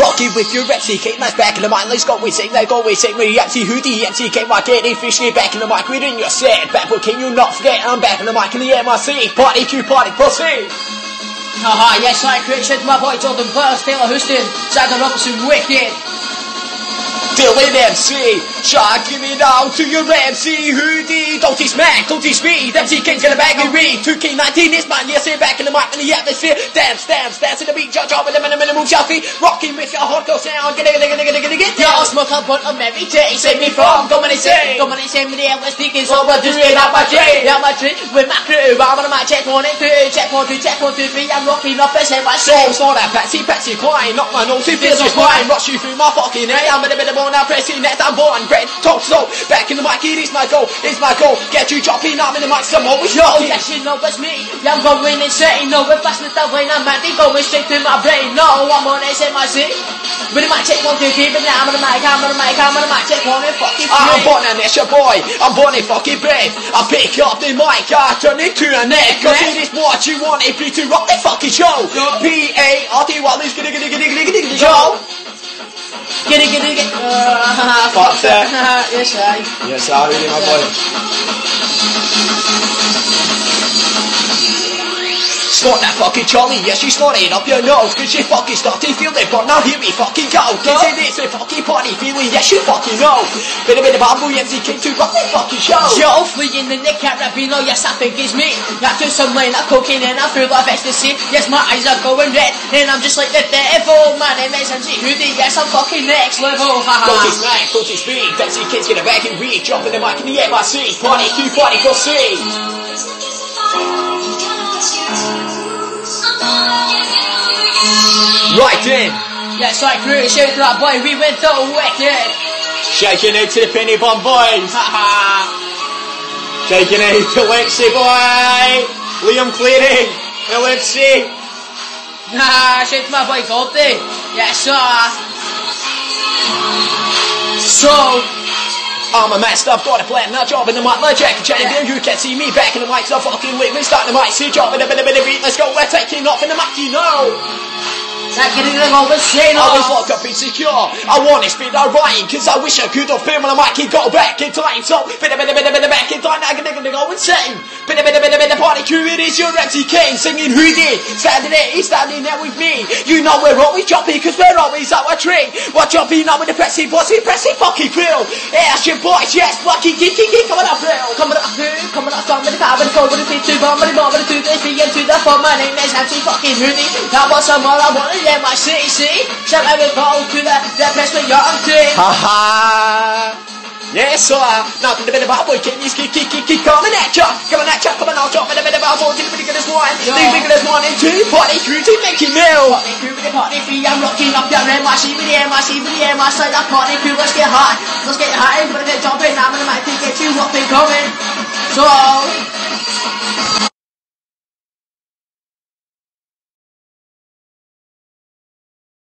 Rocky with your MC Kaine, that's back in the mic. Let's go, we sing, let go, we sing. Me MC Hoody, MC Kaine, my kitty fish, get back in the mic. Within your set, back, but can you not forget? I'm back in the mic in the MRC. Party Q, party, pussy. Haha, yes, I created my boy Jordan Burst, Taylor Houston, Simon Robinson, Wicked. Dylan MC, Give it all to your MC Hoody. Don't teach Mac, don't teach me. MC Kaine's gonna bag me read. 2K19 is mine, yes, back in the mic in the atmosphere. Dance, dance in the beat, jump, jump in the minimum, minimum, shuffy. Rocking with your hardcore sound, get it, get it, get it, get it, get it. Y'all smoke a blunt of every day, save me from dominating. Dominating me the LSD, so we're just straight out my tree. Out my tree, with my crew, I'm on my check one and two, check one, two, check one, two, three. I'm rocking off the same my So soul. not that Patsy, Patsy, Klein, knock my nose, it feels just fine. Rush you through my fucking head, I'm in a bit of more now, pressing next, I'm born, red, top, slow. Back in the mic, it is my goal, it's my goal. Get you dropping, I'm in the mic, some more, Oh yes, you know it's me. Yeah, I'm going insane. No, we're fast with the way I'm at going straight to my brain. No, I'm on SMIC. But it might take one, two, three, but now I'm on the mic, I'm on the mic, I'm on the mic, check one and fucking I'm born and it's your boy, I'm born in fucking brave. I pick up the mic, I turn it to a neck. Cause it is what you want if you to rock the fucking show. P-A-R-T, what is gonna get it, get it, get it, get it, show. Get it, get it, get it. Uh, Fuck yes, I. Yes, I really, my boy. Snort that fucking Charlie, yes, you snort it up your nose Cause you fucking starting feel it, but now here we fucking go. Cause it is a fucking party feeling, yes, you fucking know. Bit a bit of bamboo, MC Kaine to rock the fucking show. Yo, fleeing in the carabiner, yes, I think it's me. After some lane of cocaine and I'm full of ecstasy. Yes, my eyes are going red, and I'm just like the devil. My name is MC Hoody, yes, I'm fucking next level, haha. Go to smack, go to speed, fancy kids get a back and read Jump in the mic in the MIC, party Q, party, go see Right then, Yes, I grew shout to that boy, we went so wicked. shaking it to the penny bomb boys Haha. Taking it to Lexi boy! Liam Cleary! LMC! Haha, shout to my boy Goldie. Yes, sir. So, uh, I'm a master, I've got a plan, now job in the mic, like Jackie Chan yeah. You can see me back in the mic, so fucking lit, we start the mic, see job in a bit of bit beat, let's go, we're taking off in the mic, you know! That getting it over saying I was locked up insecure, I want to speed I writing, cause I wish I could have filmed on the mic and go back in time, so bit a bit a bit a bit back in time, now I'm gonna go insane! Bit a bit a bit a bit party crew, it is your King, singing who did, standing there, he's standing there with me, you know we're always jumping, cause we're always out a tree, we're jumping up with the pressy bossy, pressy fucking crew, yeah, that's your boys, yes, lucky geeky geek, coming up real. Coming up here, coming up strong with power, with the cold, with the feet, two bomb, with the bomb, with the two, three, three, and two, the four. My name is MC fucking Hoody. That was some more I wanted in my city, see? Shall I go to the, the place where you're team? Ha ha! Yes, sir. Uh, now to the bit of our boy, keep keep keep keep keep coming at ya, coming at ya, coming out, dropping a bit of our boy, to the bigger this one, the bigger this one and two, party crew to make you know. Party crew with the party free, I'm rocking up your MIC with the MIC with the MIC, that party crew, let's get high, let's get high, everybody get jumping, I'm the mic to get you up and coming. So,